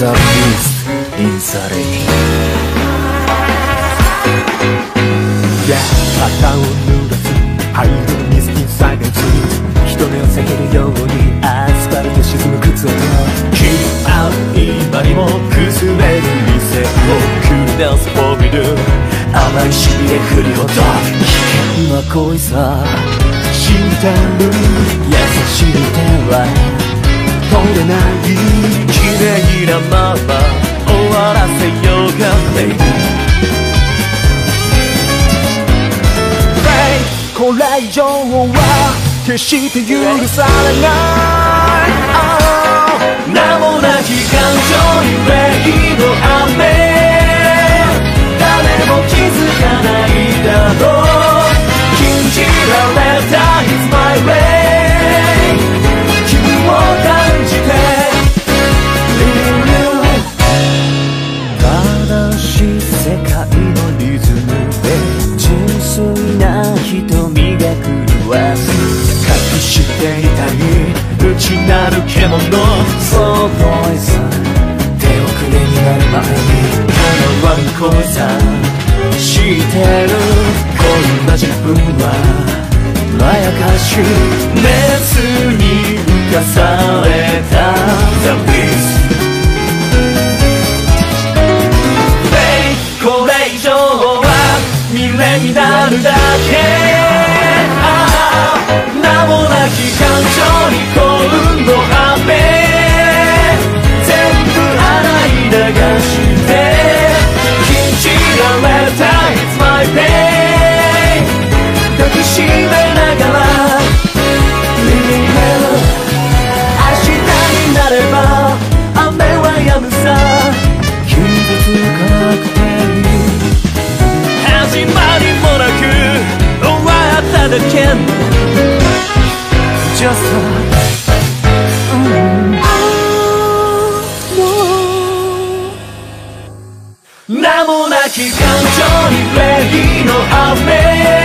the beast in the lake 肩を濡らす灰色のミスに差がつ人目を避けるようにアスファルト沈む靴音君合う今に。もくすめる店を繰り出すフォーミル。甘いしびれ振りほど。危険な恋さ。知ってるようか Baby これ以上は決して許されない、たい内なる獣 So poison 手遅れになる前に叶わぬ恋さ知ってるこんな自分はまやかし熱に浮かされた The Beast これ以上は未練になるだけ。っただけの Just a 名もなき感情に霊の雨